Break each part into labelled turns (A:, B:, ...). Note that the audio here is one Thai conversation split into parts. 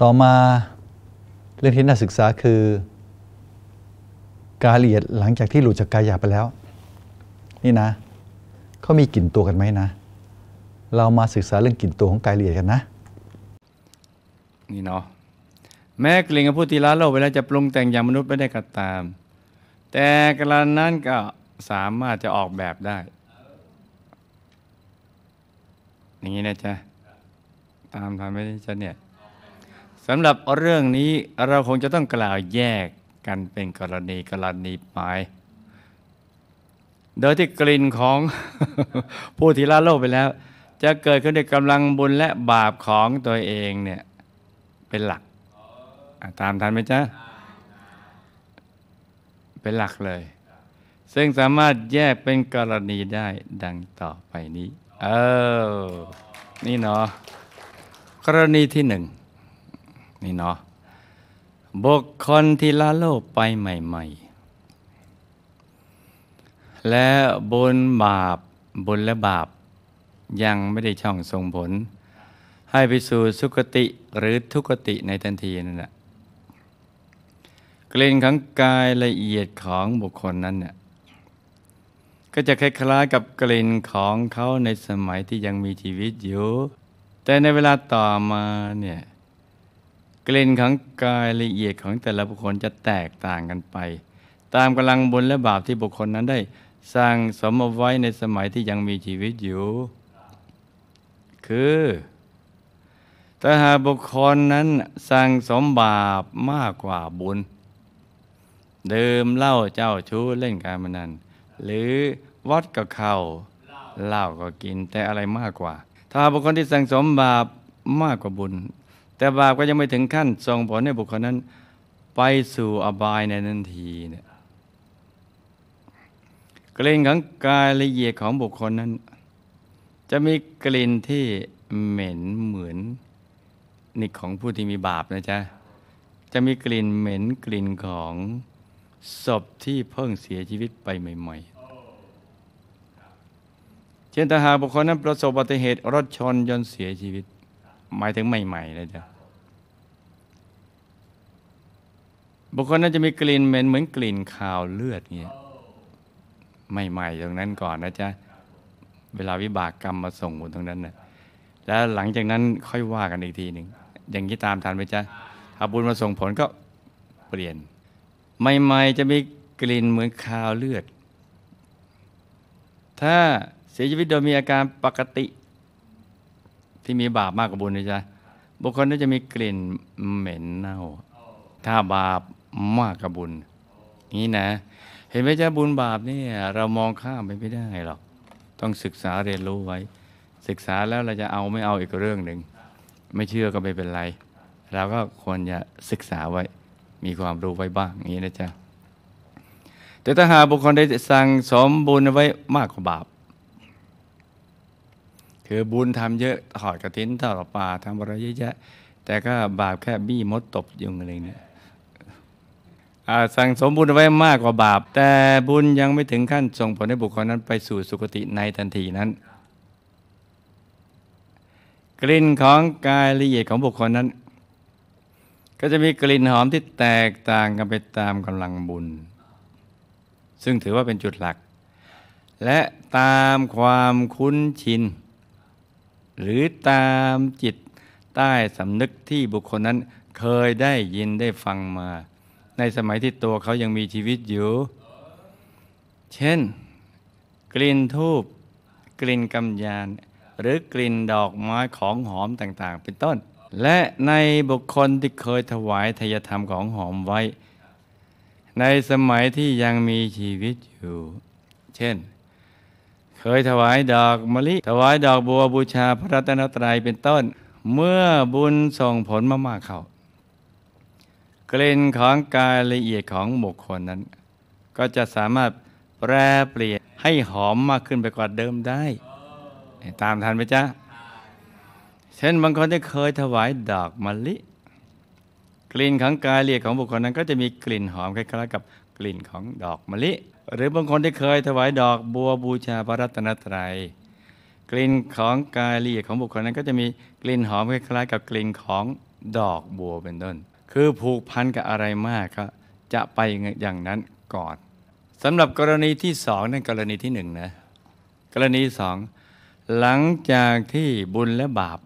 A: ต่อมาเรื่องที่น่าศึกษาคือ กาละเอียดหลังจากที่หลุดจากกายหยาบไปแล้ว นี่นะเขามีกลิ่นตัวกันไหมนะ เรามาศึกษาเรื่องกลิ่นตัวของกายละเอียดกันนะ
B: นี่เนาะแม้กลิ่นกับผู้ที่ละโลกไปแล้วจะปรุงแต่งอย่างมนุษย์ไม่ได้ก็ตาม แต่กระนั้นก็สามารถจะออกแบบได้ อย่างนี้นะจ๊ะ ตามทันไหมจ๊ะเนี่ยสำหรับเรื่องนี้เราคงจะต้องกล่าวแยกกันเป็นกรณีกรณีไปโดยที่กลิ่นของผู้ที่ละโลกไปแล้ว จะเกิดขึ้นด้วยกำลังบุญและบาปของตัวเองเนี่ยเป็นหลัก ตามทันไหมจ๊ะ เป็นหลักเลย ซึ่งสามารถแยกเป็นกรณีได้ดังต่อไปนี้ เออ นี่เนาะกรณีที่หนึ่งนี่เนาะบุคคลที่ละโลกไปใหม่ ๆ และบุญบาปบุญและบาป ยังไม่ได้ช่องส่งผล ให้ไปสู่สุคติหรือทุกติในทันทีนั่นแหละ กลิ่นของกายละเอียดของบุคคลนั้นเนี่ยก็จะคล้ายๆกับกลิ่นของเขาในสมัยที่ยังมีชีวิตอยู่ แต่ในเวลาต่อมาเนี่ยกลิ่นของกายละเอียดของแต่ละบุคคลจะแตกต่างกันไป ตามกำลังบุญและบาปที่บุคคลนั้นได้ สร้างสมเอาไว้ในสมัยที่ยังมีชีวิตอยู่ คือถ้าหากบุคคลนั้นสั่งสมบาปมากกว่าบุญ ดื่มเหล้าเจ้าชู้เล่นการพนัน หรือวัดก็เข้าเหล้าก็กินแต่อะไรมากกว่า ถ้าบุคคลที่สั่งสมบาปมากกว่าบุญ แต่บาปก็ยังไม่ถึงขั้นส่งผลให้บุคคลนั้น ไปสู่อบายในทันทีเนี่ยกลิ่นของกายละเอียดของบุคคลนั้น จะมีกลิ่นที่เหม็นเหมือนนี่ของผู้ที่มีบาปนะจ๊ะจะมีกลิ่นเหม็นกลิ่นของ ศพที่เพิ่งเสียชีวิตไปใหม่ๆ เช่นถ้าหากบุคคลนั้นประสบอุบัติเหตุรถชนจนเสียชีวิต หมายถึงใหม่ๆนะจ๊ะบุคคลนั้นจะมีกลิ่นเหม็นเหมือนกลิ่นคาวเลือดเงี้ยใหม่ๆตรงนั้นก่อนนะจ๊ะเวลาวิบากกรรมมาส่งบนตรงนั้นนะแล้วหลังจากนั้นค่อยว่ากันอีกทีหนึ่งอย่างนี้ตามทันไหมจ๊ะถ้าบุญมาส่งผลก็เปลี่ยน ใหม่ๆจะมีกลิ่นเหมือนคาวเลือด ถ้าเสียชีวิตโดยมีอาการปกติ ที่มีบาปมากกว่าบุญนะจ๊ะบุคคลนั้นจะมีกลิ่นเหม็นเน่า ถ้าบาปมากกว่าบุญ นี้นะ เห็นไหมจ๊ะบุญบาปนี่เรามองข้ามไปไม่ได้หรอก ต้องศึกษาเรียนรู้ไว้ ศึกษาแล้วเราจะเอาไม่เอาอีกเรื่องหนึ่ง ไม่เชื่อก็ไม่เป็นไร เราก็ควรจะศึกษาไว้ มีความรู้ไว้บ้างอย่างนี้นะจ๊ะแต่ถ้าหากบุคคลได้สั่งสมบุญไว้มากกว่าบาปคือบุญทำเยอะถอดกระถินถอดป่าทำอะไรเยอะแยะ แต่ก็บาปแค่บี้มดตบยุงอะไรเนี่ยสั่งสมบุญไว้มากกว่าบาป แต่บุญยังไม่ถึงขั้นส่งผลให้บุคคลนั้นไปสู่สุคติในทันทีนั้น กลิ่นของกายละเอียดของบุคคลนั้น ก็จะมีกลิ่นหอมที่แตกต่างกันไปตามกำลังบุญ ซึ่งถือว่าเป็นจุดหลัก และตามความคุ้นชิน หรือตามจิตใต้สำนึกที่บุคคลนั้นเคยได้ยินได้ฟังมา ในสมัยที่ตัวเขายังมีชีวิตอยู่ เช่น กลิ่นทูบกลิ่นกำยาน หรือกลิ่นดอกไม้ของหอมต่าง ๆ เป็นต้น และในบุคคลที่เคยถวายทายธรรมของหอมไว้ ในสมัยที่ยังมีชีวิตอยู่ เช่น เคยถวายดอกมะลิ ถวายดอกบัวบูชาพระรัตนตรัยเป็นต้น เมื่อบุญส่งผลมากๆเขากลิ่นของกายละเอียดของบุคคลนั้น ก็จะสามารถแปรเปลี่ยนให้หอมมากขึ้นไปกว่าเดิมได้ ตามทันไหมจ๊ะ ช่นบางคนที่เคยถวายดอกมะลิ กลิ่นของกายเอียดของบุคคลนั้น ก็จะมีกลิ่นหอมคล้ายๆกับกลิ่นของดอกมะลิ หรือบางคนที่เคยถวายดอกบัวบูชาพระรัตนตรัยกลิ่นของกายละเอียดของบุคคลนั้น ก็จะมีกลิ่นหอมคล้ายๆกับกลิ่นของดอกบัวเป็นต้น คือผูกพันกับอะไรมากก็จะไปอย่างนั้นก่อนสำหรับกรณีที่สองนั่นกรณีที่หนึ่งนะกรณีสองหลังจากที่บุญและบาป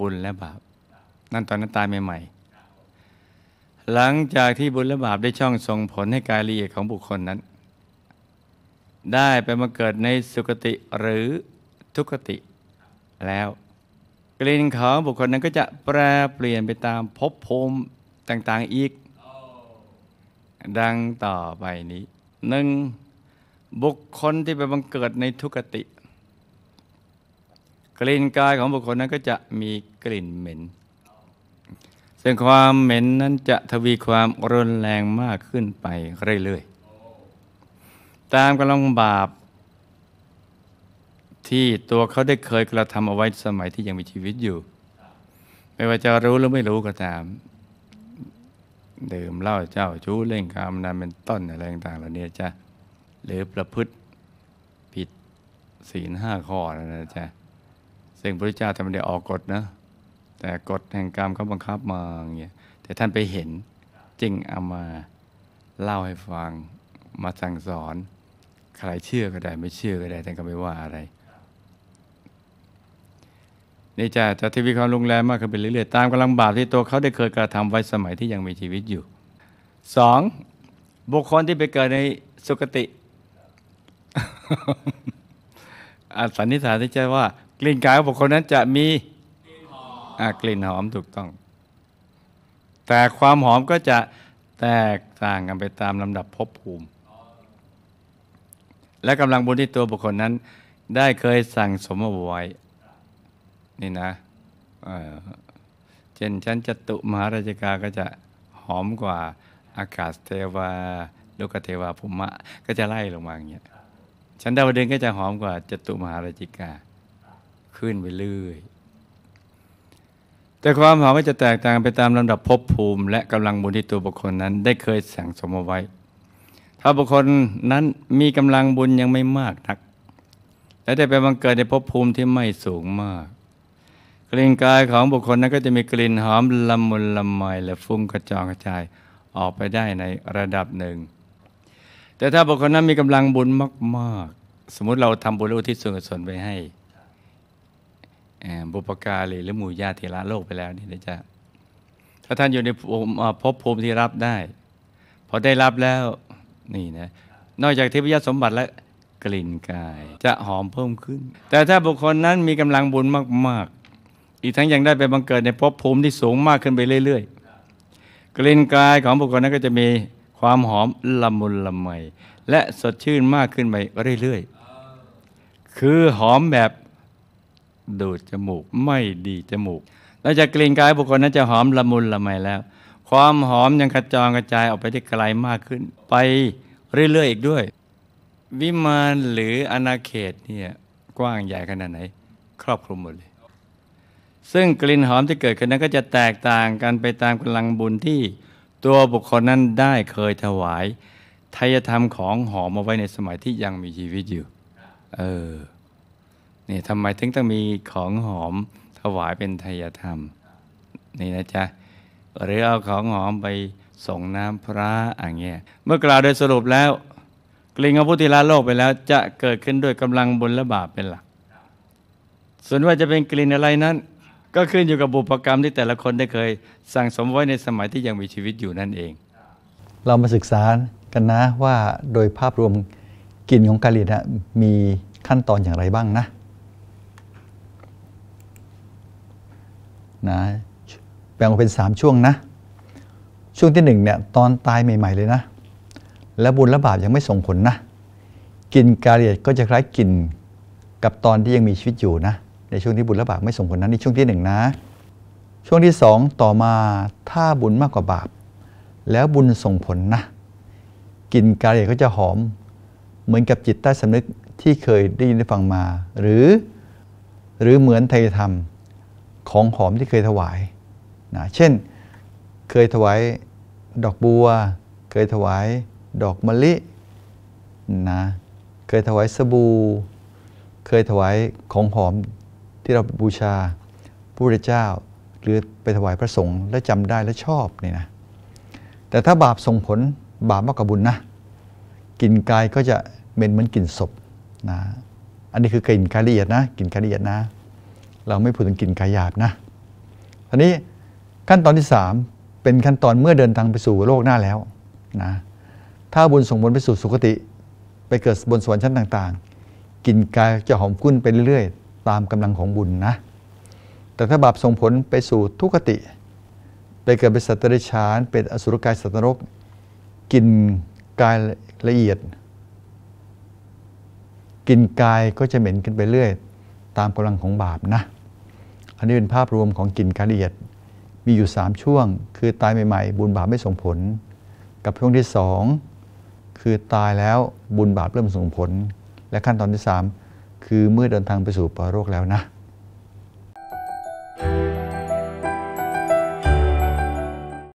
B: บุญและบาป นั่นตอนนั้นตายใหม่ๆ หลังจากที่บุญและบาปได้ช่องส่งผลให้กายละเอียดของบุคคลนั้น ได้ไปมาเกิดในสุคติหรือทุกติแล้วกลิ่นของบุคคลนั้นก็จะแปรเปลี่ยนไปตามภพภูมิต่างๆอีก ดังต่อไปนี้หนึ่งบุคคลที่ไปบังเกิดในทุกติ กลิ่นกายของบุคคลนั้นก็จะมีกลิ่นเหม็น ซึ่งความเหม็นนั้นจะทวีความรุนแรงมากขึ้นไปเรื่อยๆ ตามกำลังบาป ที่ตัวเขาได้เคยกระทำเอาไว้สมัยที่ยังมีชีวิตอยู่ ไม่ว่าจะรู้หรือไม่รู้ก็ตามดื่มเหล้าเจ้าชู้เล่นกามนั้นเป็นต้นอะไรต่างๆเหล่านี้จ้ะหรือประพฤติผิดศีลห้าข้อนะนะจ๊ะ ซึ่งพระเจ้าทำไม่ได้ออกกฎนะ แต่กฎแห่งกรรมเขาบังคับมาอย่างเงี้ยแต่ท่านไปเห็นจึงเอามาเล่าให้ฟังมาสั่งสอน ใครเชื่อก็ได้ไม่เชื่อก็ได้ท่านก็ไม่ว่าอะไรนี่จะจะทวีความรุนแรงมากขึ้นไปเรื่อยๆตามกำลังบาปที่ตัวเขาได้เคยกระทำไว้สมัยที่ยังมีชีวิตอยู่สองบุคคลที่ไปเกิดในสุคติ อาสันนิษฐานที่จะว่า กลิ่นกายของบุคคลนั้นจะมีกลิ่นหอมถูกต้อง แต่ความหอมก็จะแตกต่างกันไปตามลำดับภพภูมิ และกำลังบุญที่ตัวบุคคลนั้น ได้เคยสั่งสมเอาไว้ นี่นะเเช่นชั้นจตุมหาราชกาก็จะหอมกว่าอากาศเทวาลูกเทวาภูมะ ก็จะไล่ลงมาอย่างเงี้ยชั้นดาวดึงก็จะหอมกว่าจตุมหาราชิกา ขึ้นไปเรื่อย แต่ความหอมก็จะแตกต่างไปตามลำดับภพภูมิ และกำลังบุญที่ตัวบุคคลนั้นได้เคยสั่งสมเอาไว้ ถ้าบุคคลนั้นมีกำลังบุญยังไม่มากนัก และได้ไปบังเกิดในภพภูมิที่ไม่สูงมากกลิ่นกายของบุคคลนั้นก็จะมีกลิ่นหอมละมุนละไมและฟุ้งกระจองกระจายออกไปได้ในระดับหนึ่ง แต่ถ้าบุคคลนั้นมีกำลังบุญมาก ๆ สมมติเราทำบุญอุทิศส่วนกุศลไปให้ บุปการีหรือหมู่ญาติที่ละโลกไปแล้วนี่นะจ๊ะถ้าท่านอยู่ในภพภูมิที่รับได้พอได้รับแล้วนี่นะนอกจากเทพยสมบัติและกลิ่นกาย จะหอมเพิ่มขึ้น แต่ถ้าบุคคลนั้นมีกำลังบุญมาก ๆ อีกทั้งยังได้ไปบังเกิดในภพภูมิที่สูงมากขึ้นไปเรื่อย ๆ กลิ่นกายของบุคคลนั้นก็จะมีความหอมละมุนละไมและสดชื่นมากขึ้นไปเรื่อย ๆ คือหอมแบบ ดูดจมูก ไม่ดีจมูกนอกจากกลิ่นกายบุคคลนั้นจะหอมละมุนละไมแล้ว ความหอมยังกระจองกระจายออกไปได้ไกลมากขึ้น ไปเรื่อยๆอีกด้วย วิมานหรืออาณาเขตเนี่ยกว้างใหญ่ขนาดไหน ครอบคลุมหมดเลย ซึ่งกลิ่นหอมที่เกิดขึ้นนั้นก็จะแตกต่างกันไปตามกำลังบุญที่ตัวบุคคลนั้นได้เคยถวายทายธรรมของหอมมาไว้ในสมัยที่ยังมีชีวิตอยู่ เออ นี่ทำไมถึงต้องมีของหอมถวายเป็นทายธรรม นี่นะจ๊ะหรือเอาของหอมไปส่งน้ำพระอย่างเงี้ยเมื่อกล่าวโดยสรุปแล้ว กลิ่นของผู้ที่ละโลกไปแล้ว จะเกิดขึ้นด้วยกำลังบุญและบาปเป็นหลัก ส่วนว่าจะเป็นกลิ่นอะไรนั้น ก็ขึ้นอยู่กับบุพกรรมที่แต่ละคนได้เคย สั่งสมไว้ในสมัยที่ยังมีชีวิตอยู่นั่นเอง
A: เรามาศึกษากันนะว่าโดยภาพรวมกลิ่นของกาลีนะมีขั้นตอนอย่างไรบ้างนะ นะแบ่งออกเป็น 3 ช่วงนะ ช่วงที่หนึ่งเนี่ยตอนตายใหม่ ๆเลยนะ และบุญและบาปยังไม่ส่งผลนะกลิ่นกาเลียดก็จะคล้ายกลิ่นกับตอนที่ยังมีชีวิตอยู่นะ ในช่วงที่บุญและบาปไม่ส่งผลนะนี่ช่วงที่หนึ่งนะ ช่วงที่สองต่อมาถ้าบุญมากกว่าบาป แล้วบุญส่งผลนะกลิ่นกาเลียดก็จะหอมเหมือนกับจิตใต้สำนึกที่เคยได้ยินได้ฟังมา หรือ หรือเหมือนไทยธรรม ของหอมที่เคยถวายนะเช่นเคยถวายดอกบัว เคยถวายดอกมะลินะเคยถวายสบู่ เคยถวายของหอมที่เราบูชาพระพุทธเจ้า หรือไปถวายพระสงฆ์และจำได้และชอบนี่นะแต่ถ้าบาปส่งผลบาปมากกว่าบุญนะกลิ่นกายก็จะเหม็นเหมือนกลิ่นศพนะอันนี้คือกลิ่นกายละเอียดนะกลิ่นกายละเอียดนะ เราไม่พูดถึงกลิ่นกายหยาบนะทีนี้ขั้นตอนที่ 3 เป็นขั้นตอนเมื่อเดินทางไปสู่โลกหน้าแล้วนะถ้าบุญส่งผลไปสู่สุคติ ไปเกิดบนสวรรค์ชั้นต่างๆกลิ่นกายจะหอมกุ้นไปเรื่อยๆ ตามกำลังของบุญนะแต่ถ้าบาปส่งผลไปสู่ทุกขติ ไปเกิดเป็นสัตว์เดรัจฉานเป็นอสุรกายสัตว์นรกกลิ่นกายละเอียดกลิ่นกายก็จะเหม็นขึ้นไปเรื่อย ตามกำลังของบาปนะ อันนี้เป็นภาพรวมของกลิ่นกาละเอียด มีอยู่ 3 ช่วง คือตายใหม่ๆ บุญบาปไม่ส่งผล กับช่วงที่ 2 คือตายแล้วบุญบาปเริ่มส่งผล และขั้นตอนที่ 3 คือเมื่อเดินทางไปสู่ปรโลกแล้วนะ
C: thank